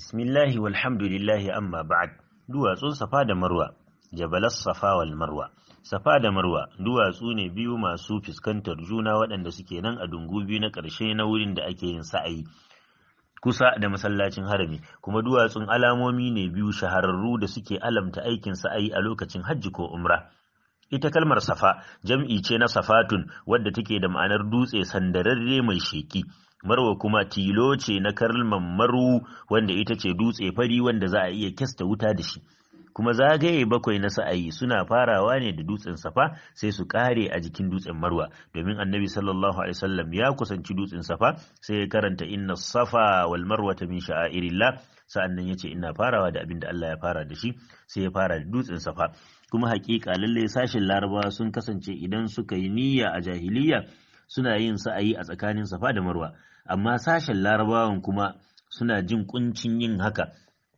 Bismillahi walhamdulillahi amma ba'ad. Duwatsun safa da marwa. Jabalas safa wal marwa. Safa da marwa duwatsu ne biyu masu fuskantar juna waɗanda suke nan a dungu biyu na ƙarshe na wurin da ake yin sa'ayi. Kusa da masallacin harami. Kuma duwatsun alamomi ne biyu shahararru da suke alamta aikin sa'ayi a lokacin hajji ko umra. Ita kalmar safa jam'i ce na safatun wadda take da ma'anar dutse sandararre mai sheki. Marwa kuma tilo ce na kalmar maru wanda ita ce dutse fari wanda za a iya kyasta wuta da shi. Kuma zagaye bakwai na sa'ayi suna farawa ne da dutsen safa sai su kare a jikin dutsen marwa. Domin annabi sallallahu alaihi wasallam ya kusanci dutsen safa sai ya karanta inna safa wal marwata min sha'airillah sa'an nan ya ce ina farawa da abin da Allah ya fara da shi sai ya fara da dutsen safa. Kuma hakika lalle sashin larabawa sun kasance idan suka yi niyya a jahiliya suna yin sa'ayi a tsakanin safa da marwa. Amma sashen larabawan kuma suna jin kuncin yin haka.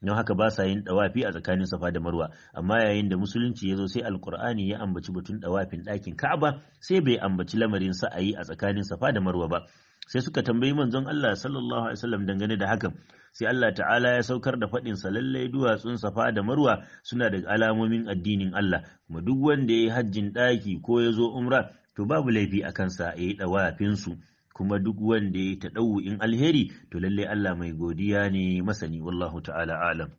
Don haka ba sa yin dawafi a tsakanin safa da marwa. Amma yayin da musulunci ya zo sai alkur'ani ya ambaci batun dawafin ɗakin ka'aba sai bai ambaci lamarin sa'ayi a tsakanin safa da marwa ba. Sai suka tambayi manzon Allah sallallahu alaihi wasallam dangane da hakan. Sai Allah ta'ala ya saukar da faɗin sa lallai duwatsun safa da marwa suna da alamomin addinin Allah. Kuma duk wanda ya yi hajjin ɗaki ko ya zo umra to babu laifi a kansa ya yi ɗawafin su kuma duk wanda ya taɗawu in alheri to lallai Allah mai godiya ne masani wallahu ta'ala alam.